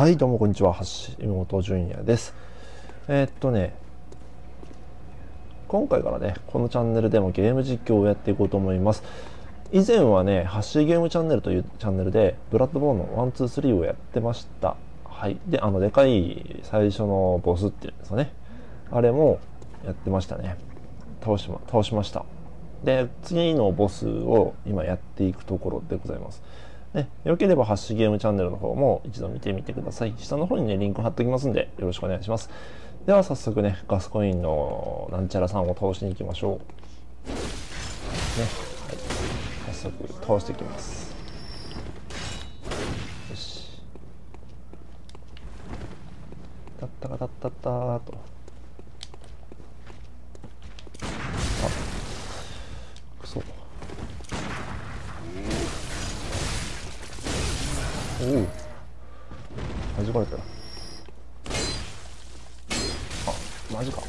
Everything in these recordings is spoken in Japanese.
はいどうもこんにちは。橋本純也です。えー、っとね今回からねこのチャンネルでもゲーム実況をやっていこうと思います。以前はねハッシーゲームチャンネルというチャンネルでブラッドボーンの123をやってました。はい。であのでかい最初のボスっていうんですかね。あれもやってましたね。倒しま倒しました。で次のボスを今やっていくところでございます。ね、よければハッシュゲームチャンネルの方も一度見てみてください。下の方にね、リンク貼っておきますんで、よろしくお願いします。では早速ね、ガスコインのなんちゃらさんを倒しに行きましょう。ね、はい、早速倒していきます。よし。たったかたったったーと。あ、くそ。おお弾かれたよ。あマジか。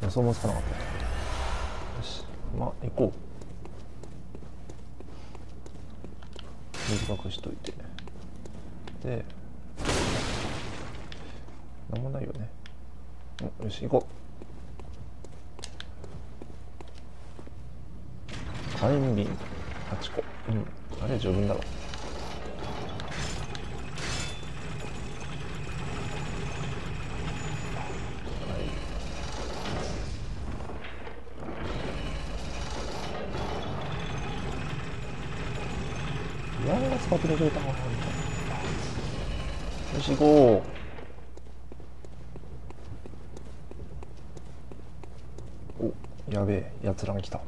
予想もつかなかったよし。まあ行こう。短くしといて。でなんもないよね。よし行こう。火炎瓶8個うん。あれ十分だろ。い。やー使ってくれたよし行こう。おやべえやつらが来た。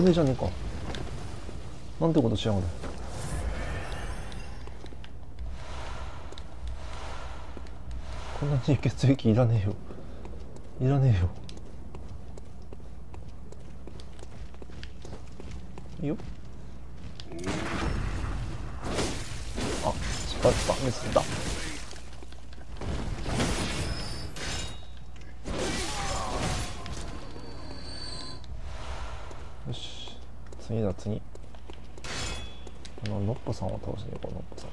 危ねえじゃねえか。なんてことしやがる。こんなに血液いらねえよ。いらねえよ。いいよ。あ失敗したミスった次だ次このノッポさんを倒しに行こうノッポさん。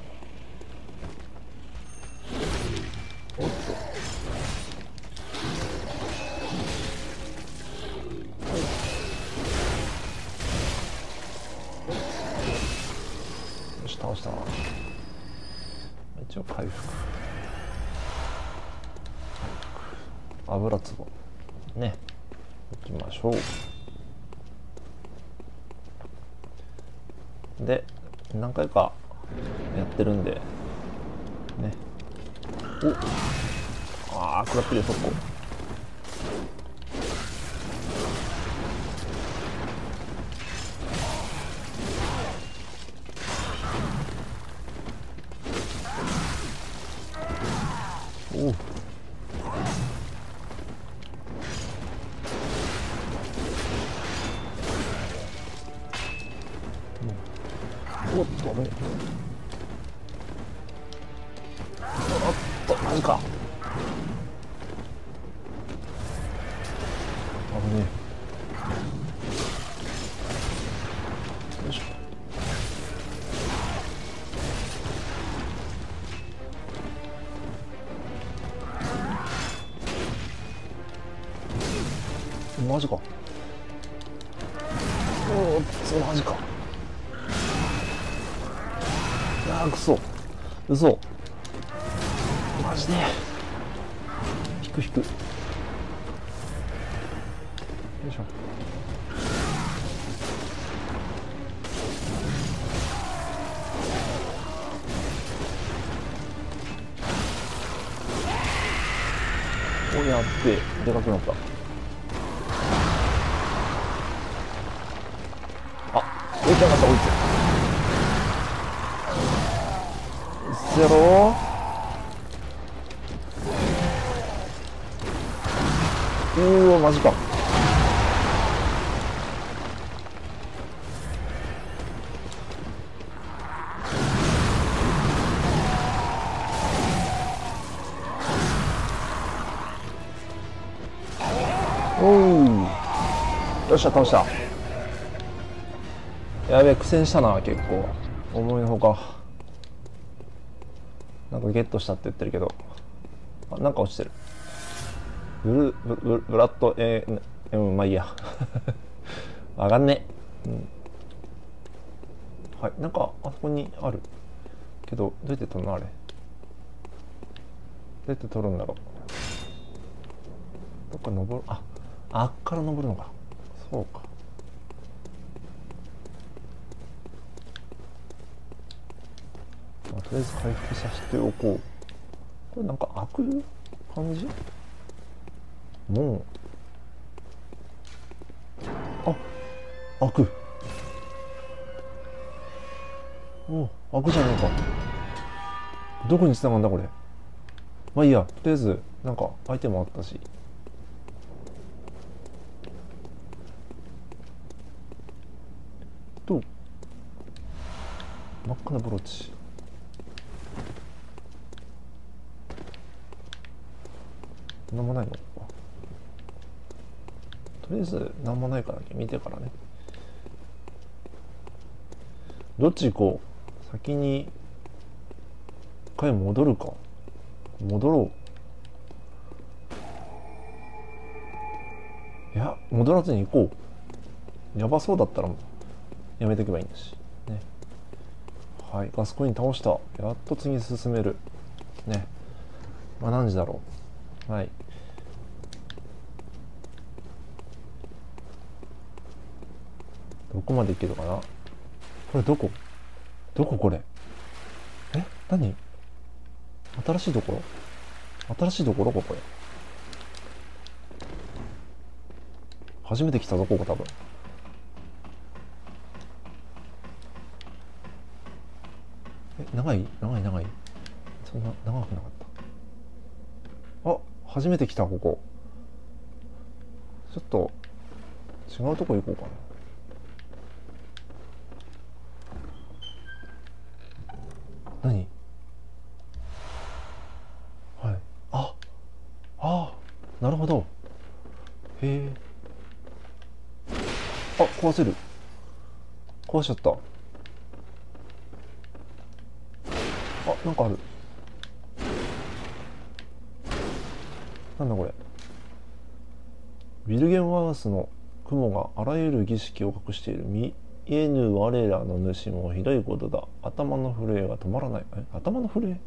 おっとおっと危ねおっとマジか。よっしゃ倒した。やべえ苦戦したな結構。思いのほか。なんかゲットしたって言ってるけど。あなんか落ちてる。ブルブブブラッドえー、うんまあいいや。わかんね。え、うん。はいなんかあそこにある。けどどうやって取るのあれ？どうやって取るんだろう？どっか登るああっから登るのか。そうか。まあ、とりあえず回復させておこう。これなんか開く感じ？もう。あ開く。お開くじゃねえか。どこに繋がんだこれ？まあいいや。とりあえずなんかアイテムあったし。と真っ赤なブローチ。何もないの？とりあえず何もないからね。見てからね。どっち行こう？先に一回戻るか。戻ろう。いや戻らずに行こう。やばそうだったらやめておけばいいんだし。ね。はい。ガスコイン倒した。やっと次進める。ね。まあ何時だろう。はい。どこまで行けるかな？これどこ？どここれ？え？何？新しいところ？新しいところ？ここれ初めて来たぞここ多分え長い長い長い。そんな長くなかった。あ初めて来たここ。ちょっと違うとこ行こうかな。何？はい。ああなるほど。へえ。あ壊せる。壊しちゃったあなんかある。なんだこれ。ビルゲンワースの雲があらゆる儀式を隠している。見えぬ我らの主もひどいことだ。頭の震えが止まらない。え？頭の震え？ど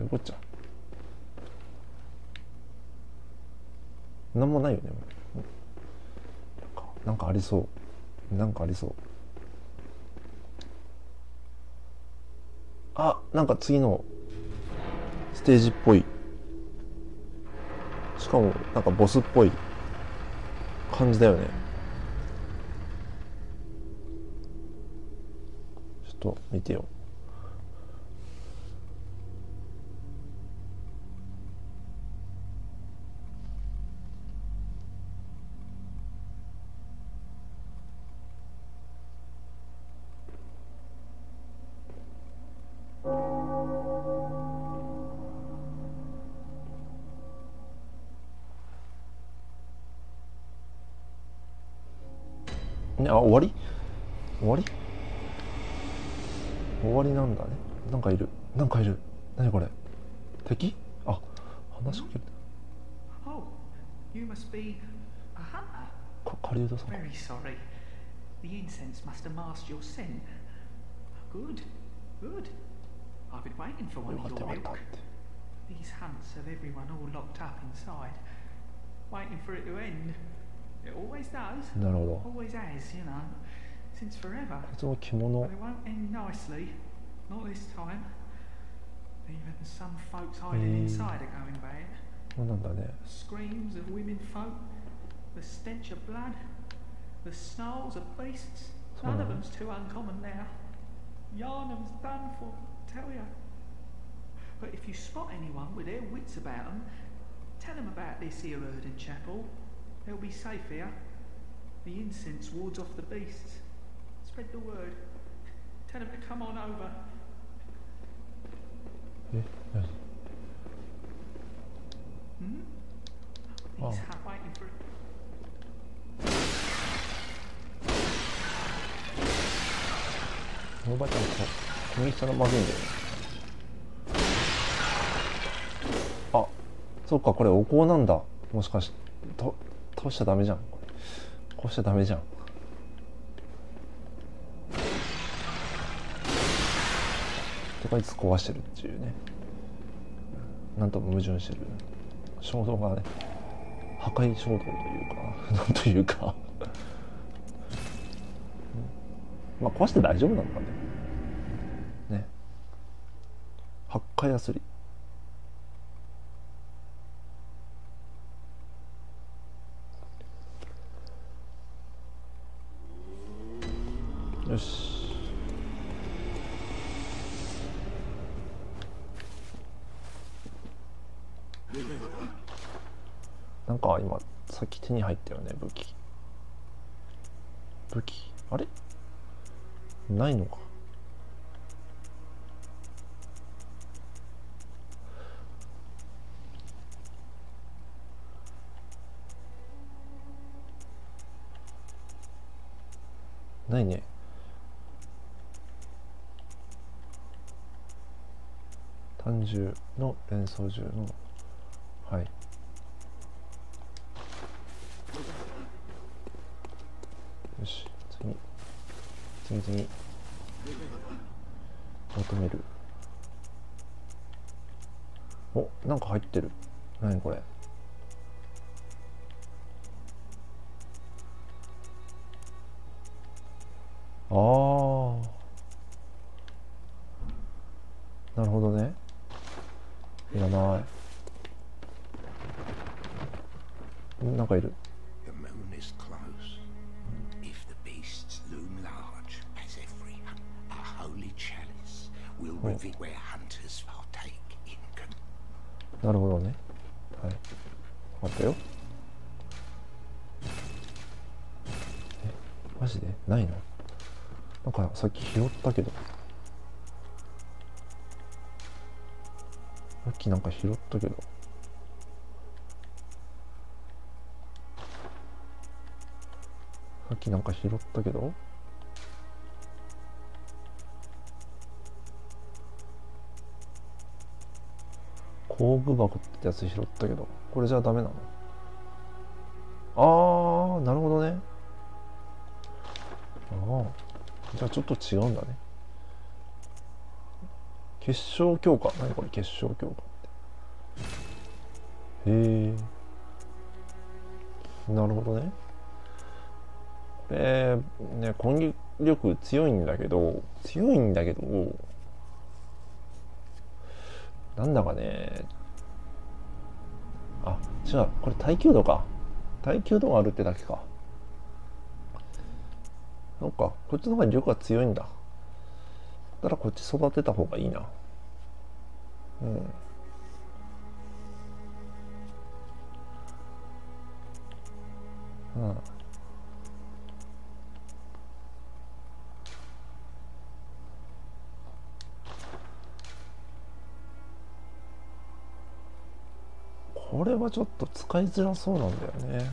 ういうこっちゃなんもないよね。なんかありそう。なんかありそうあなんか次のステージっぽい。しかもなんかボスっぽい感じだよね。ちょっと見てよ。ね、あ終わり終わり終わりなんだねなんかいるなんかいる何これ敵あ話しかける Oh, hunter. か狩人さん Very sorry. The incense must have masked your scent. Good, good. I've been waiting for よ one か of your ilk. て These hunts have everyone all locked up inside, waiting for it to end. It always does. なるほど Always has, you know, since forever. こいつの着物 But it won't end nicely. Not this time. Even some folks hiding Hmm. inside are going bad. そうなんだね screams of women folk, the stench of blood, the snarls of beasts. None of Sorry. them's too uncommon now. Yarnham's done for, tell ya. But if you spot anyone with their wits about 'em, tell 'em about this here Erden Chapel. They'll be safe here. The incense wards off the beasts. Spread the word. Tell 'em to come on over. え何 Hmm? He's Oh. ha- waiting for it. おばちゃんこ攻撃したらまずいんだよねあそっかこれお香なんだもしかしてと倒しちゃダメじゃん。こうしちゃダメじゃん。てかいつ壊してるっていうね。なんとも矛盾してる。衝動がね破壊衝動というかなんというか。まあ壊して大丈夫なのかね。ね。発火やすり。よし。なんか今さっき手に入ったよね武器。武器？あれ？ないのか。ないね。単銃の連装銃のはい。よし次。次次。求める。おなんか入ってる。何これああなるほどねいらないなんかいる The moon is close. If the beasts loom large, as every a holy chalice will reveal where hunters partake in con- なるほどねはい分かったよえマジでないのなんかさっき拾ったけどさっきなんか拾ったけどさっきなんか拾ったけど。工具箱ってやつ拾ったけど。これじゃダメなの？あーなるほどね。ああじゃあちょっと違うんだね。結晶強化。何これ結晶強化って。へえなるほどね。これね攻撃力強いんだけど強いんだけどなんだかねあ違うこれ耐久度か。耐久度があるってだけか。なんかこっちの方が力が強いんだ。だったらこっち育てた方がいいな。うん。うん。これはちょっと使いづらそうなんだよね。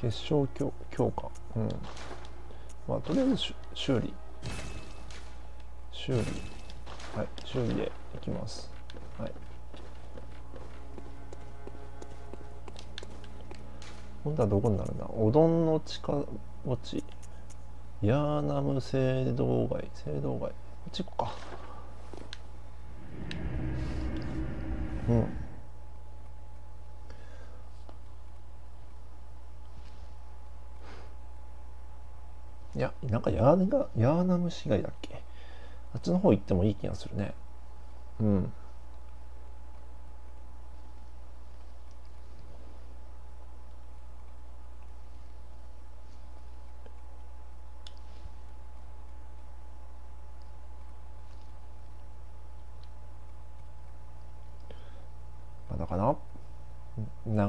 結晶強強化。うん。まあとりあえず修理。修理。はい。修理でいきます。はい。今度はどこになるんだ？おどんの近落ちヤーナム青道街。青道街。っち行こうか。うん。いやなんかヤーナヤーナム市街だっけ？あっちの方行ってもいい気がするね。うん。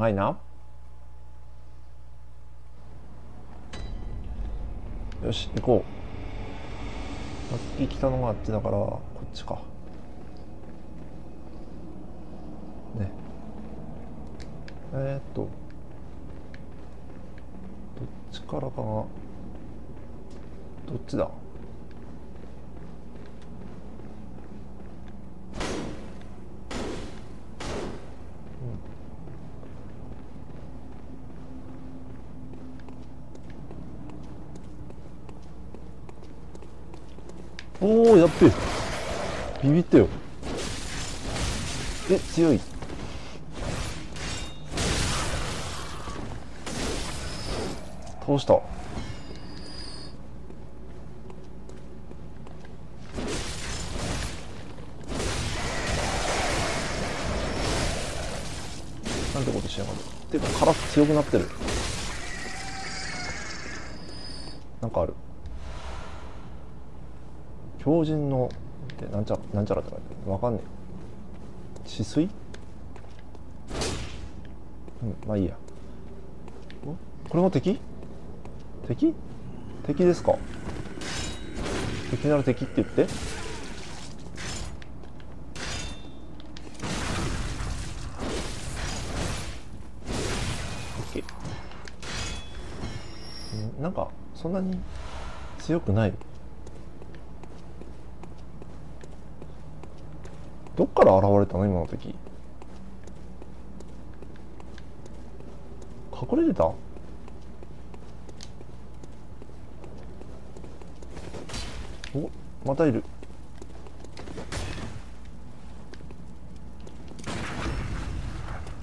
長いな。よし行こう。さっき来たのがあっちだからこっちか。ね。えー、っと。どっちからかがどっちだ？おおやっべビビってよ。え強い。倒した。なんてことしやがる。っていうかカラス強くなってる。標準のなんちゃなんちゃらって書いてわかんねえ。止水？うんまあいいや。これも敵？敵？敵ですか？敵なら敵って言って。オッケー。んなんかそんなに強くないどっから現れたの？今の敵隠れてた？おまたいる。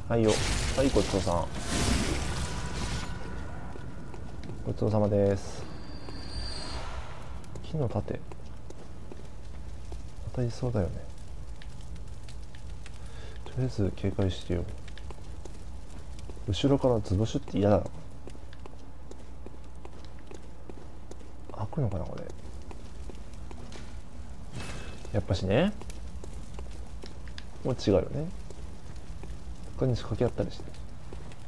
はいよ。はいごちそうさん。ごちそうさまです。木の盾。またいそうだよね。とりあえず警戒してよ。後ろから図星って嫌だな。開くのかなこれ。やっぱしね。もう違うよね。他に仕掛けあったりして。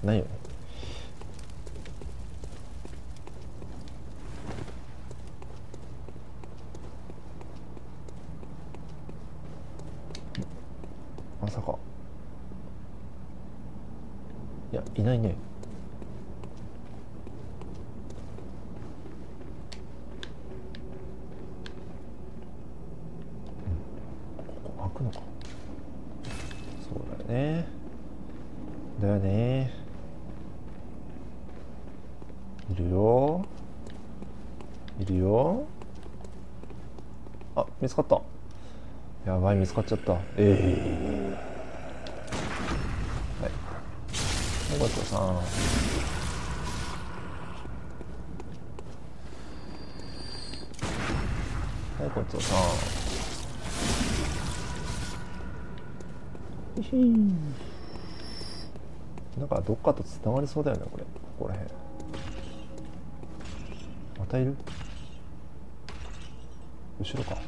ないよねまさかいやいないねここ開くのかそうだよねだよねいるよいるよあ見つかったやばい見つかっちゃった。ええ。はいはいごちそうさん。はいごちそうさん。なんかどっかとつながりそうだよねこれ。ここら辺。またいる？後ろか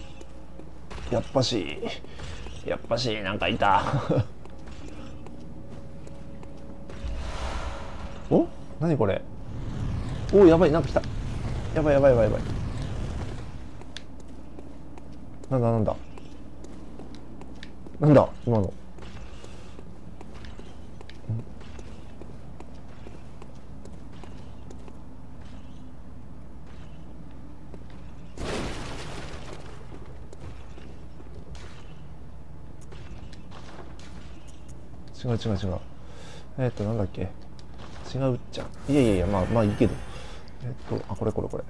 やっぱしやっぱしなんかいた。お？何これ？おやばいなんか来た。やばいやばいやばいやばい。なんだなんだ？なんだ今の違う違う違う。えっ、となんだっけ？違うっちゃ。いやいやいやまあまあいいけど。えっ、とあこれこれこれ。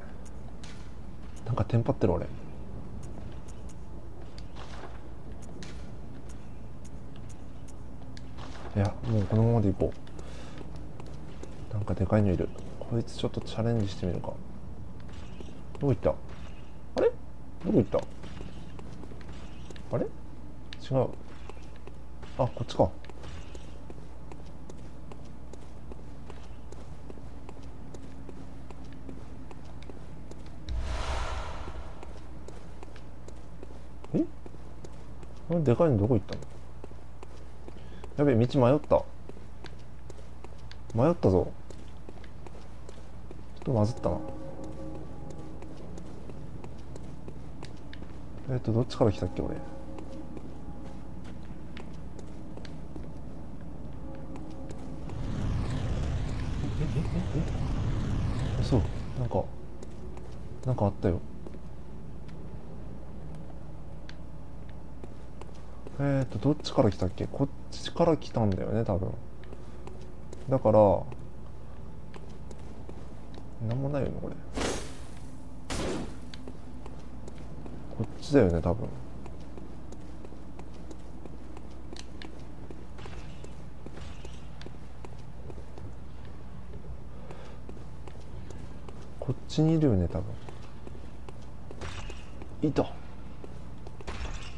なんかテンパってる俺。いやもうこのままでいこう。なんかでかいのいる。こいつちょっとチャレンジしてみるか。どこ行った？あれ？どこ行った？あれ？違う。あこっちかこれでかいのどこ行ったの？やべえ道迷った。迷ったぞ。ちょっとまずったな。えっ、ー、とどっちから来たっけ俺？そう。なんかなんかあったよ。えーとどっちから来たっけ？こっちから来たんだよね多分。だからなんもないよねこれ。こっちだよね多分。こっちにいるよね多分。いた。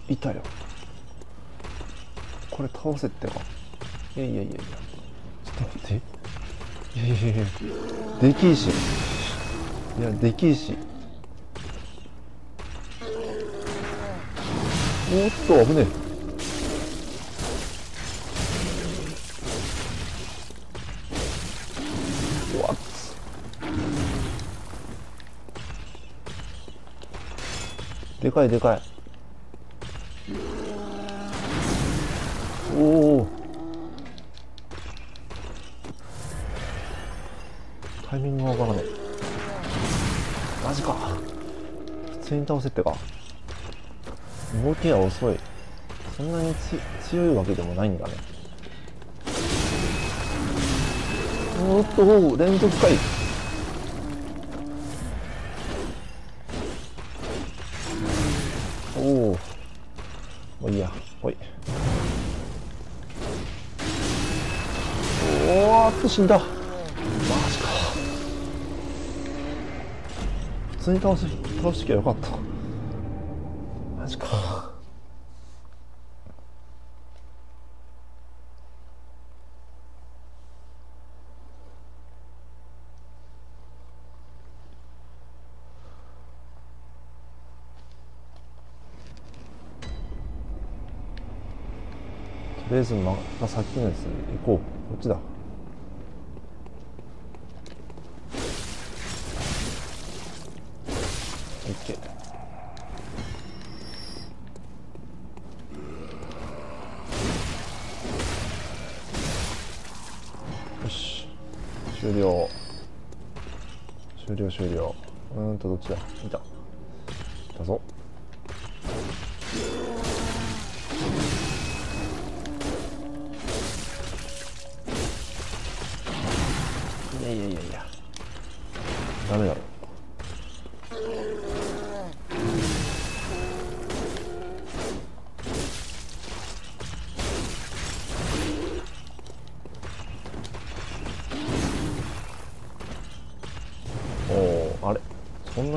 いたよ。これ倒せってかいやいやいやいや。ちょっと待って。いやいやいや。できいし。いやできいし。おっと危ねえ。うわっ。でかいでかい。おおタイミングがわからねえマジか。普通に倒せってか。動きが遅い。そんなにつ強いわけでもないんだね。おーっとー連続回。おおもういいや。ほい。っと死んだマジか普通に倒す倒しときゃよかったマジかとりあえずまたさっきのやつ行こうこっちだオッケーよし。終了。終了終了。うんとどっちだ？いた。いたぞ。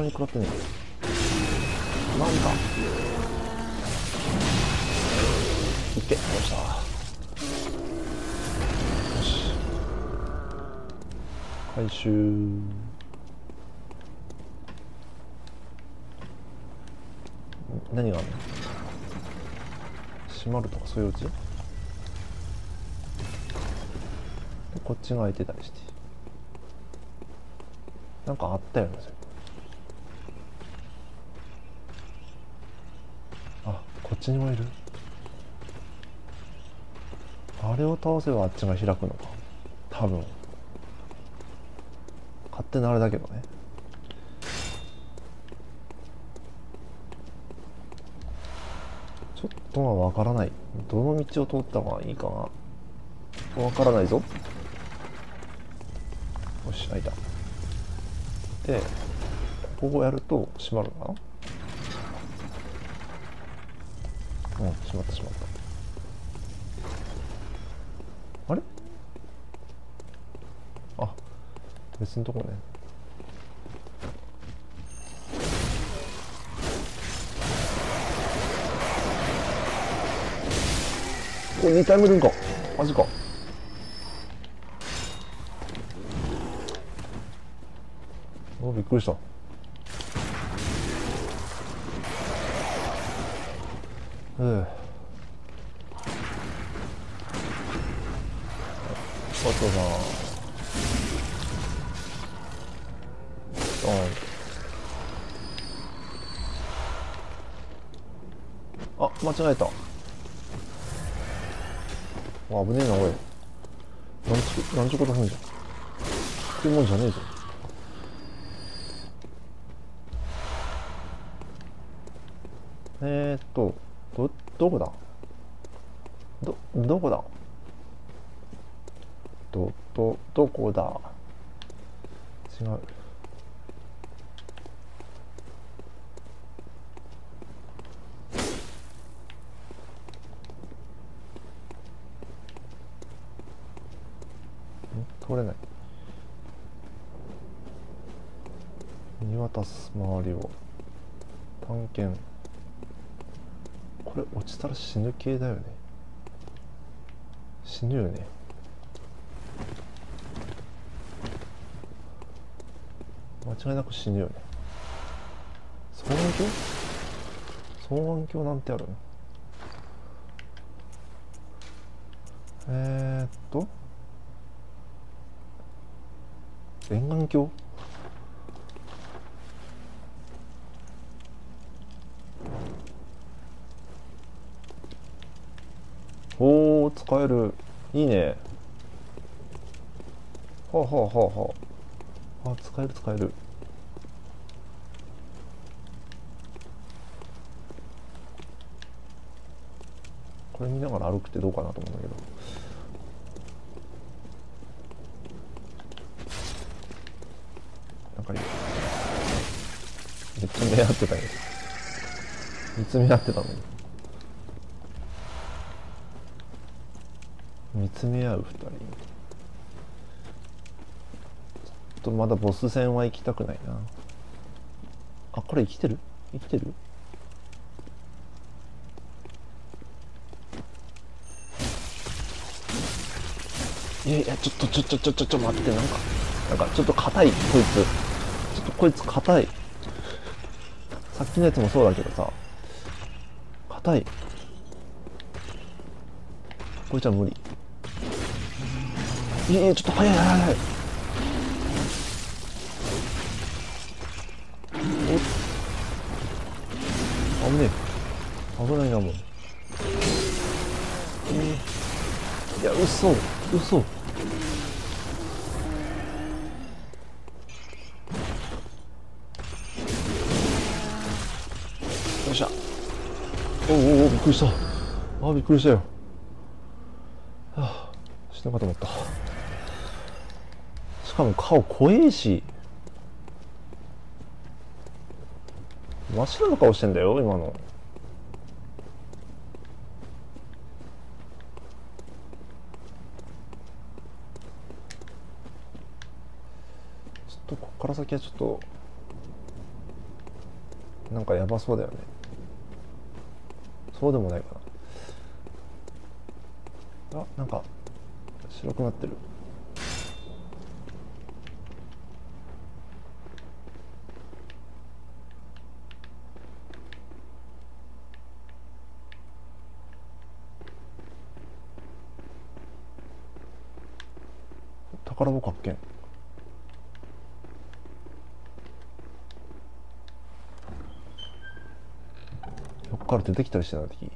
に食らってねえなんだ。いけよっしゃ。よし。回収。ん何があるの？閉まるとかそういううちでこっちが開いてたりして。なんかあったよねそれあこっちにもいる。あれを倒せばあっちが開くのか。多分。勝手なあれだけどね。ちょっとはわからない。どの道を通った方がいいかな。わからないぞ。よし開いた。でここをやると閉まるかな。うん閉まった閉まった。あれ？あ別のとこね。お2体目いるんか。マジか。おびっくりした。ええ佐藤さん。ドンあ間違えたあ危ねえなおいなんちなんちゅうことすんじゃんそういうもんじゃねえぞえー、っとどどこだどどこだどどどこだ違う通れない。見渡す周りを。探検。これ落ちたら死ぬ系だよね。死ぬよね。間違いなく死ぬよね。双眼鏡？双眼鏡なんてあるの？えー、っと。遠眼鏡おお使える。いいね。はあはあはあはあ。あ使える使える。これ見ながら歩くってどうかなと思うんだけど。なんかいいめっちゃ目合ってたよ。見つめ合ってたのに。見つめ合う二人。ちょっとまだボス戦は行きたくないな。あこれ生きてる？生きてる？いやいやちょっとちょちょちょちょちょ待ってなんか。なんかちょっと硬いこいつ。こいつ硬い。さっきのやつもそうだけどさ。硬い。こいつは無理。いやいやちょっと早い早い早い。お危ねえ。危ないなも。うえー、いや嘘。嘘。っくりした。あびっくりしたよ。はあ死ぬかと思った。しかも顔怖えし。真っ白な顔してんだよ今の。ちょっとこっから先はちょっとなんかやばそうだよね。そうでもないかな。あなんか白くなってる。宝箱発見どっから出てきたりしてない？時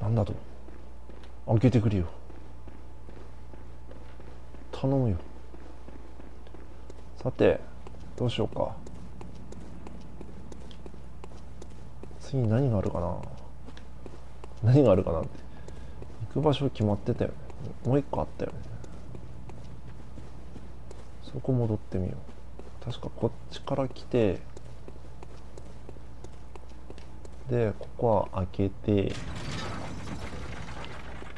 お。なんだと。開けてくれよ。頼むよ。さてどうしようか。次何があるかな。何があるかなって。行く場所決まってたよね。もう一個あったよね。そこ戻ってみよう。確かこっちから来てでここは開けて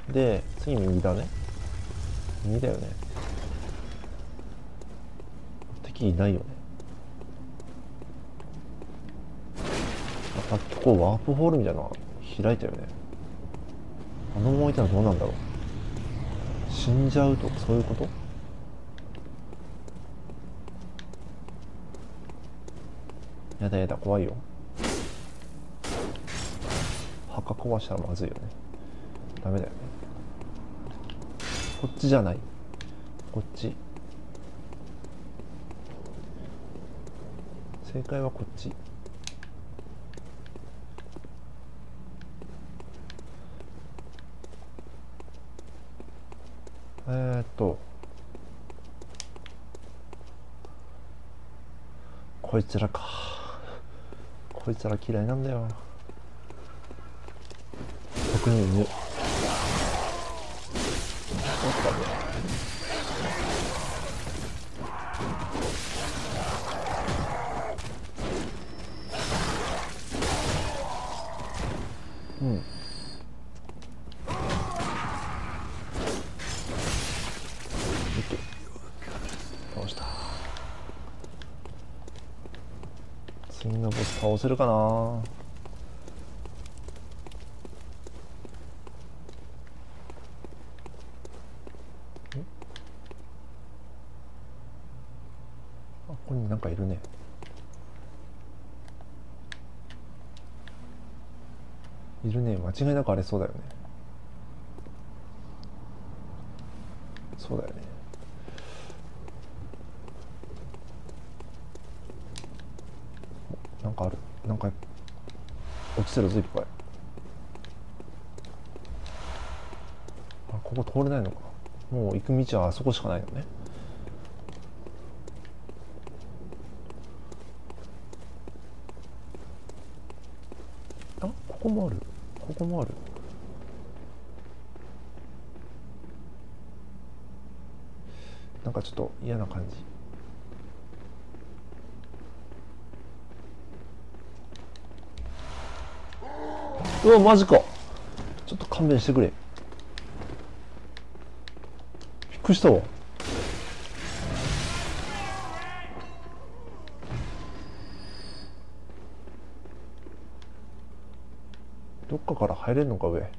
で次右だね。右だよね。敵いないよね。さっきこうワープホールみたいな開いたよね。あのままいたらどうなんだろう。死んじゃうとかそういうこと？やだやだ怖いよ。墓壊したらまずいよね。ダメだよね。こっちじゃない。こっち。正解はこっち。えー、っと。ここいつらか。こいつら嫌いなんだよ。僕の犬おっとうんのボス倒せるかな？あここになんかいるね。いるね。間違いなくあれそうだよねそうだよねおなんかあるなんか落ちてるぞいっぱい。あここ通れないのか。もう行く道はあそこしかないのね。あここもある。ここもある。なんかちょっと嫌な感じ。うわマジか。ちょっと勘弁してくれ。びっくりしたわ。どっかから入れんのか上。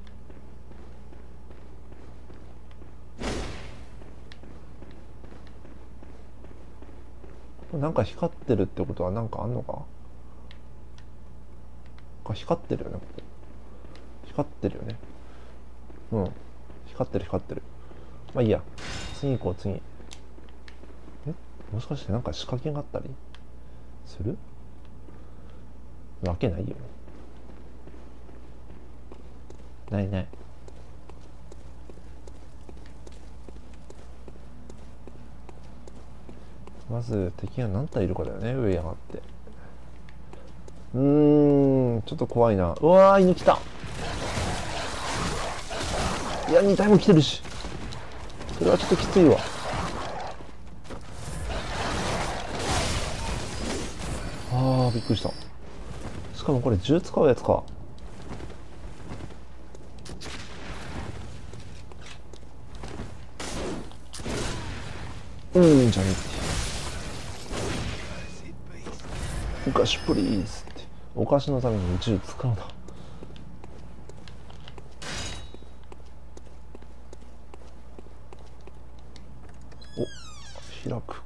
なんか光ってるってことはなんかあんのか？か光ってるよね光ってるよね。うん。光ってる光ってる。まあいいや。次行こう次。え？もしかしてなんか仕掛けがあったり？する？わけないよ。ねないない。まず敵が何体いるかだよね上上がって。うーんちょっと怖いな。うわー犬来た。いや2体も来てるし。それはちょっときついわ。あーびっくりした。しかもこれ銃使うやつか。うんじゃねえお菓子プリーズって。お菓子のために銃使うなお開く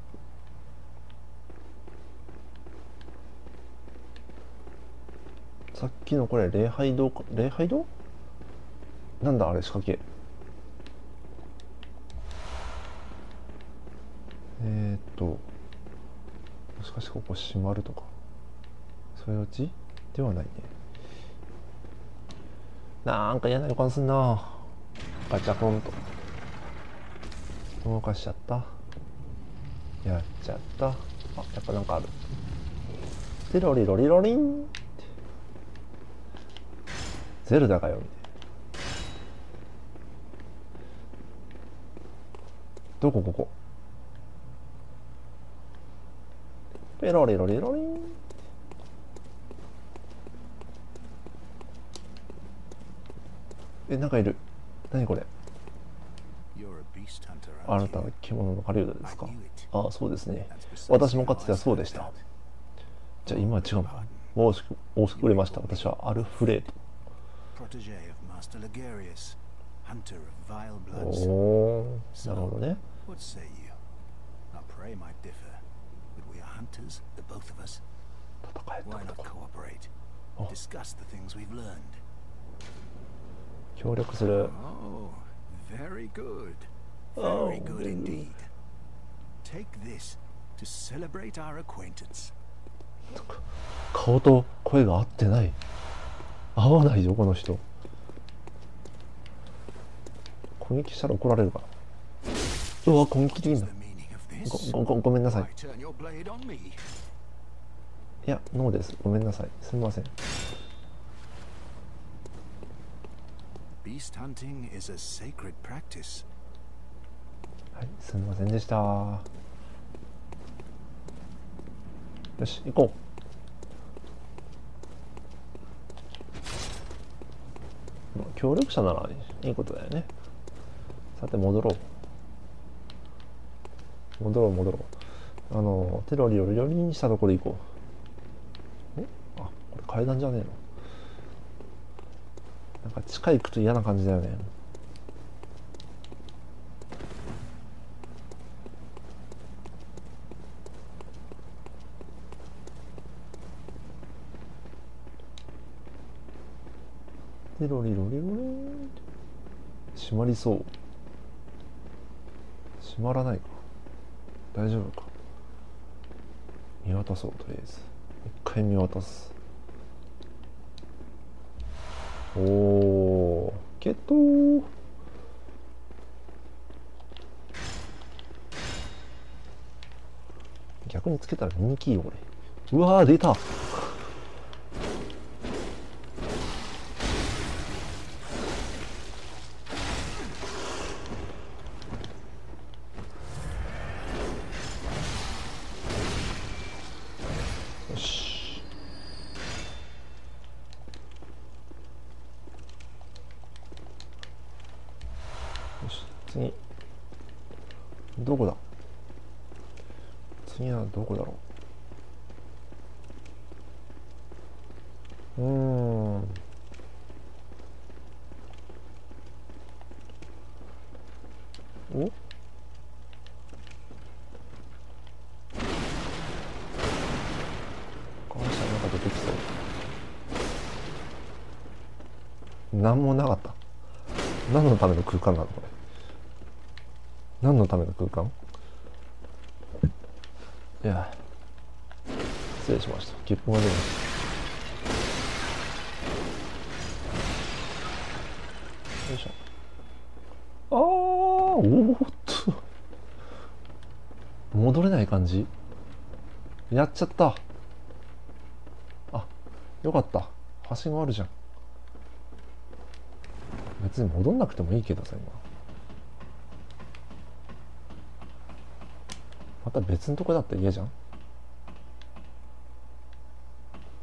さっきのこれ礼拝堂か礼拝堂？なんだあれ仕掛け。えー、っともしかしてここ閉まるとか。そういううちではないね。なんか嫌な予感すんな。ガチャコンと。動かしちゃった？やっちゃった。あやっぱなんかある。テロリロリロリン。ゼルダかよみたいな。どこここ？ペロリロリロリン。えなんかいる。何これ？あなたは獣の狩人ですか？ああそうですね。私もかつてはそうでした。じゃあ今は違うの申し申し遅れました。私はアルフレー Protege of Master Legarius, hunter of vile ド bloods. おおーなるほどね What say you? Our prey might differ, but we are hunters, the both of us. 戦えってこ Why と not か cooperate? Oh. Discuss the things we've learned. 協力する Oh, very good. Oh, Very good mm. indeed. Take this to celebrate our acquaintance. 顔と声が合ってない 合わないぞこの人。攻撃したら怒られるかうわ攻撃でいご,ごめんなさい。いやノーです。ごめんなさい。すみません。はいすみませんでした。よし行こう。協力者ならいいことだよね。さて戻ろう。戻ろう戻ろう。あのテロリをよりにしたところ行こう。え？あこれ階段じゃねえの？なんか地下行くと嫌な感じだよね。テロリロリロリン閉まりそう。閉まらないか。大丈夫か。見渡そうとりあえず。一回見渡す。おおゲットー。逆につけたら見にきいよ俺うわー出たよしよし次どこだ次はどこだろううーんおこの下なんか出てきそう何もなかった。何のための空間なの？これ。何のための空間？いや。失礼しました。切符が出ました。よいしょ。あーおーっと。戻れない感じ。やっちゃった。あよかった。橋があるじゃん。別に戻んなくてもいいけどさ今。また別のとこだったら嫌じゃん？あ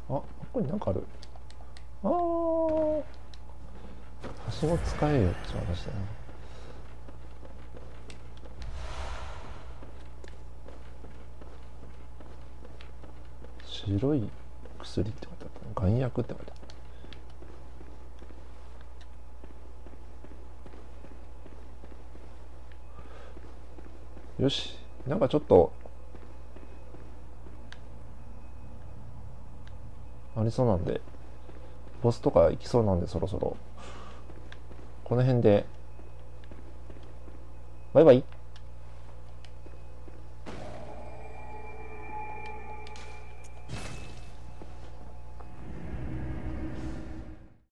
ここになんかある。あー。はしご使えよって話だな白い薬って書いてあった。眼薬って書いてあった。よし。なんかちょっとありそうなんでボスとか行きそうなんでそろそろ。この辺でバイバイ。